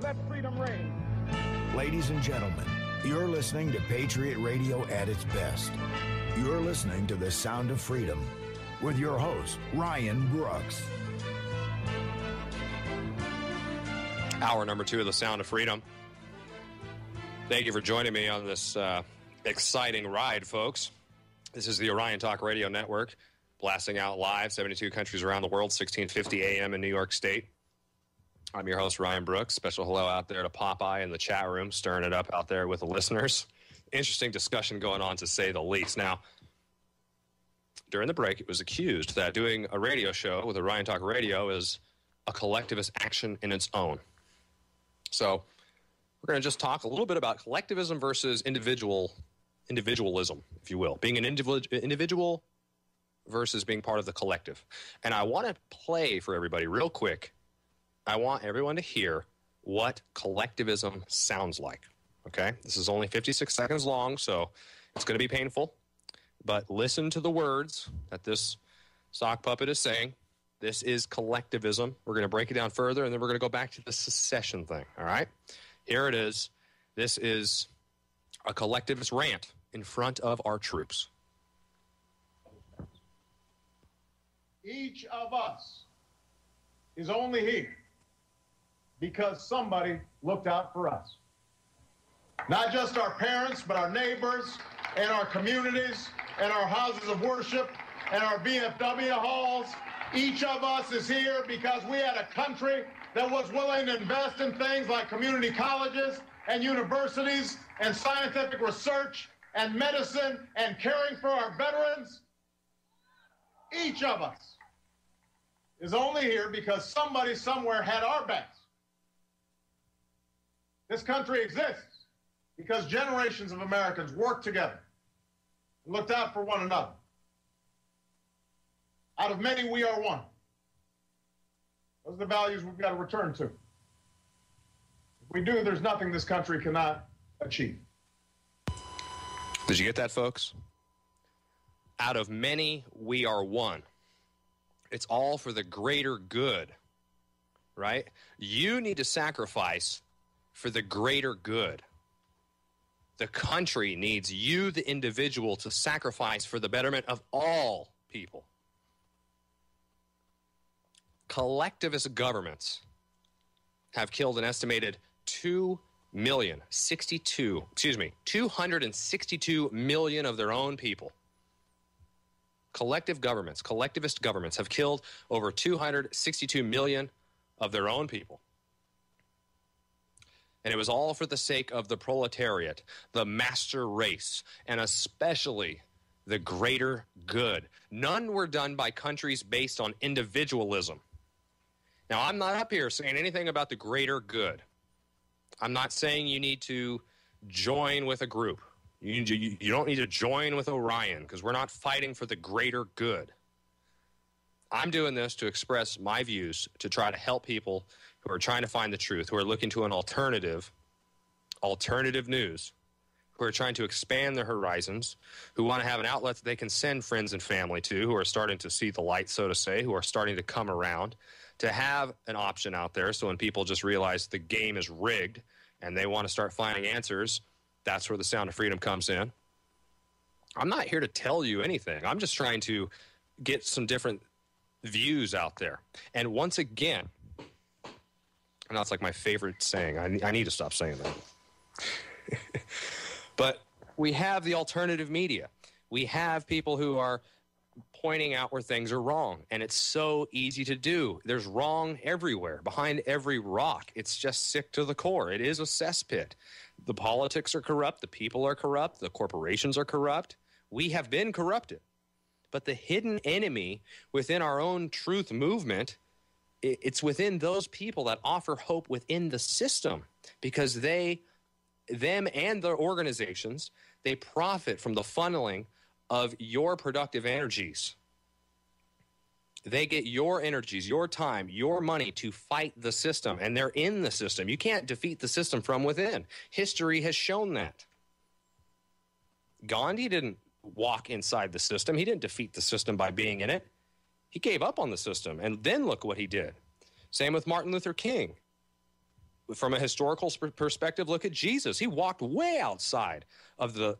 Let freedom reign. Ladies and gentlemen, you're listening to Patriot Radio at its best. You're listening to The Sound of Freedom with your host, Ryan Brooks. Hour number two of The Sound of Freedom. Thank you for joining me on this uh, exciting ride, folks. This is the Orion Talk Radio Network, blasting out live, 72 countries around the world, 1650 a.m. in New York State. I'm your host, Ryan Brooks. Special hello out there to Popeye in the chat room, stirring it up out there with the listeners. Interesting discussion going on, to say the least. Now, during the break, it was accused that doing a radio show with Orion Talk Radio is a collectivist action in its own. So, we're going to just talk a little bit about collectivism versus individual individualism, if you will, being an individual individual versus being part of the collective. And I want to play for everybody real quick. I want everyone to hear what collectivism sounds like. Okay? This is only 56 seconds long, so it's going to be painful. But listen to the words that this sock puppet is saying. This is collectivism. We're going to break it down further, and then we're going to go back to the secession thing. All right? Here it is. This is a collectivist rant in front of our troops. Each of us is only here because somebody looked out for us. Not just our parents, but our neighbors and our communities and our houses of worship and our VFW halls. Each of us is here because we had a country that was willing to invest in things like community colleges and universities and scientific research and medicine and caring for our veterans. Each of us is only here because somebody somewhere had our backs. This country exists because generations of Americans worked together and looked out for one another. Out of many, we are one. Those are the values we've got to return to. If we do, there's nothing this country cannot achieve. Did you get that, folks? Out of many, we are one. It's all for the greater good, right? You need to sacrifice for the greater good. The country needs you, the individual, to sacrifice for the betterment of all people. Collectivist governments have killed an estimated 2 million, 62, excuse me, 262 million of their own people. Collective governments, collectivist governments have killed over 262 million of their own people. And it was all for the sake of the proletariat, the master race, and especially the greater good. None were done by countries based on individualism. Now, I'm not up here saying anything about the greater good. I'm not saying you need to join with a group. You, you, you don't need to join with Orion because we're not fighting for the greater good. I'm doing this to express my views to try to help people who are trying to find the truth, who are looking to an alternative, alternative news, who are trying to expand their horizons, who want to have an outlet that they can send friends and family to, who are starting to see the light, so to say, who are starting to come around, to have an option out there. So when people just realize the game is rigged and they want to start finding answers, that's where the sound of freedom comes in. I'm not here to tell you anything. I'm just trying to get some different views out there. And once again, and that's like my favorite saying. I, I need to stop saying that. but we have the alternative media. We have people who are pointing out where things are wrong. And it's so easy to do. There's wrong everywhere, behind every rock. It's just sick to the core. It is a cesspit. The politics are corrupt. The people are corrupt. The corporations are corrupt. We have been corrupted. But the hidden enemy within our own truth movement, it's within those people that offer hope within the system because they, them and their organizations, they profit from the funneling of your productive energies. They get your energies, your time, your money to fight the system, and they're in the system. You can't defeat the system from within. History has shown that. Gandhi didn't walk inside the system, he didn't defeat the system by being in it. He gave up on the system, and then look what he did. Same with Martin Luther King. from a historical perspective, look at Jesus. He walked way outside of the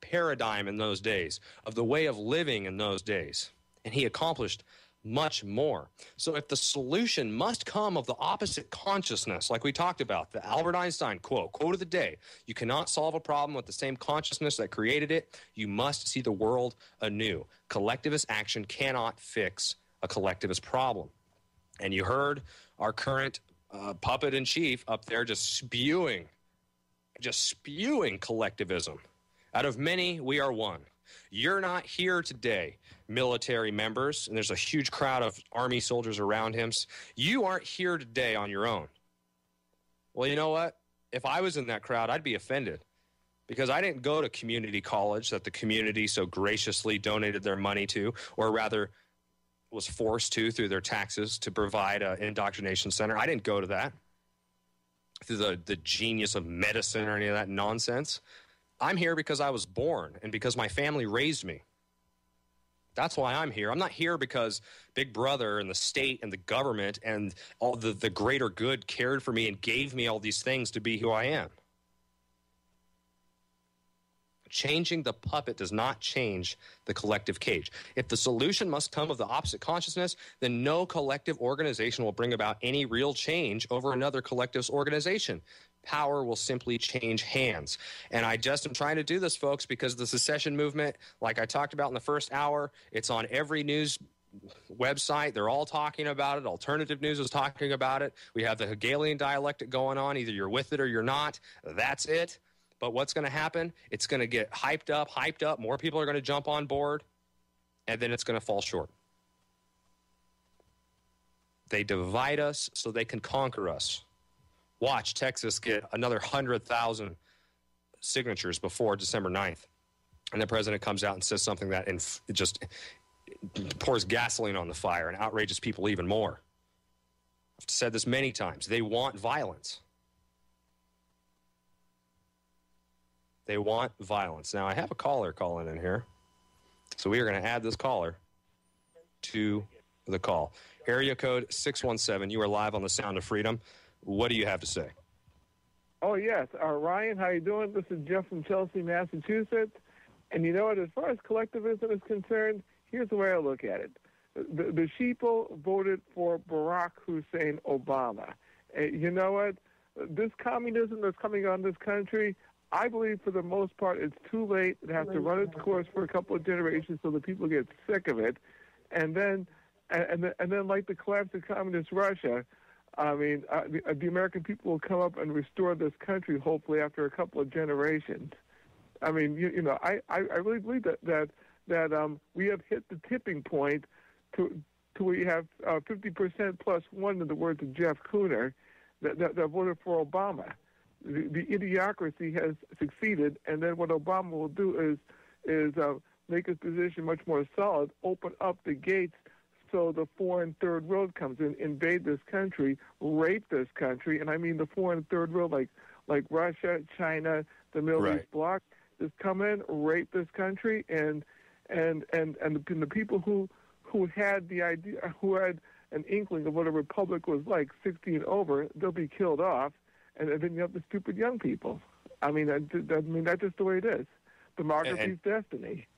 paradigm in those days, of the way of living in those days. And he accomplished much more. So if the solution must come of the opposite consciousness, like we talked about, the Albert Einstein quote, quote of the day, you cannot solve a problem with the same consciousness that created it. You must see the world anew. Collectivist action cannot fix a collectivist problem. And you heard our current uh, puppet in chief up there just spewing, just spewing collectivism. Out of many, we are one. You're not here today, military members, and there's a huge crowd of Army soldiers around him. You aren't here today on your own. Well, you know what? If I was in that crowd, I'd be offended because I didn't go to community college that the community so graciously donated their money to, or rather, was forced to through their taxes to provide an indoctrination center. I didn't go to that through the, the genius of medicine or any of that nonsense. I'm here because I was born and because my family raised me. That's why I'm here. I'm not here because Big Brother and the state and the government and all the, the greater good cared for me and gave me all these things to be who I am. Changing the puppet does not change the collective cage. If the solution must come of the opposite consciousness, then no collective organization will bring about any real change over another collective's organization power will simply change hands. And I just am trying to do this, folks, because the secession movement, like I talked about in the first hour, it's on every news website. They're all talking about it. Alternative news is talking about it. We have the Hegelian dialectic going on. Either you're with it or you're not. That's it. But what's going to happen? It's going to get hyped up, hyped up. More people are going to jump on board, and then it's going to fall short. They divide us so they can conquer us watch Texas get another 100,000 signatures before December 9th. And the president comes out and says something that inf- just pours gasoline on the fire and outrages people even more. I've said this many times. They want violence. They want violence. Now, I have a caller calling in here. So we are going to add this caller to the call. Area code 617. You are live on the Sound of Freedom. What do you have to say? Oh yes, uh, Ryan, how you doing? This is Jeff from Chelsea, Massachusetts. And you know what? As far as collectivism is concerned, here's the way I look at it: the, the sheeple voted for Barack Hussein Obama. Uh, you know what? This communism that's coming on this country, I believe for the most part it's too late. It has to run its course for a couple of generations so the people get sick of it, and then and, and then like the collapse of communist Russia I mean, uh, the, uh, the, American people will come up and restore this country, hopefully, after a couple of generations. I mean, you, you know, I, I, I, really believe that that that um, we have hit the tipping point to to we have uh, 50% plus one, in the words of Jeff Kuhner, that, that, that voted for Obama. The, the, idiocracy has succeeded, and then what Obama will do is is uh, make his position much more solid, open up the gates so the foreign third world comes in, invade this country, rape this country, and I mean the foreign third world, like like Russia, China, the Middle right. East bloc, just come in, rape this country, and and and and the, and the people who who had the idea, who had an inkling of what a republic was like, 16 over, they'll be killed off, and, and then you have the stupid young people. I mean, I, I mean that's just the way it is. Democracy's destiny.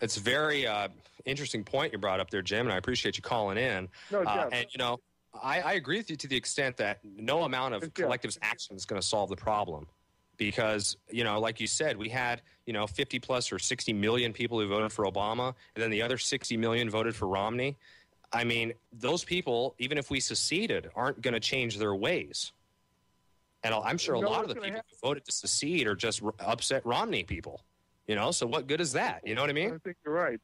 It's a very uh, interesting point you brought up there, Jim, and I appreciate you calling in. No, uh, and you know, I, I, agree with you to the extent that no amount of collectives action is going to solve the problem, because you know, like you said, we had you know 50 plus or 60 million people who voted for Obama, and then the other 60 million voted for Romney. I mean, those people, even if we seceded, aren't going to change their ways. And I'm sure a lot of the people who voted to secede are just upset Romney people. You know, so what good is that? You know what I mean? I think you're right.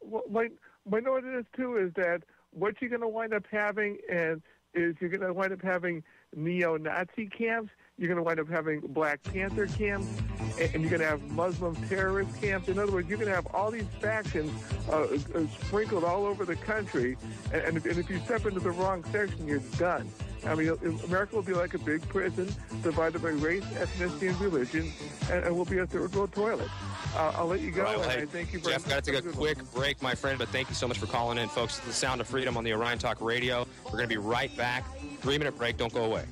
Well, my, my know is too is that what you're going to wind up having and is you're going to wind up having neo-Nazi camps. You're going to wind up having Black Panther camps, and you're going to have Muslim terrorist camps. In other words, you're going to have all these factions uh, uh, sprinkled all over the country, and, and, if, you step into the wrong section, you're done. I mean, America will be like a big prison divided by race, ethnicity, and religion, and, and we'll be a third world toilet. Uh, I'll let you go. Right, well, hey, thank you very Jeff, got to take a quick one. break, my friend, but thank you so much for calling in, folks. The Sound of Freedom on the Orion Talk Radio. We're going to be right back. Three minute break. Don't go away.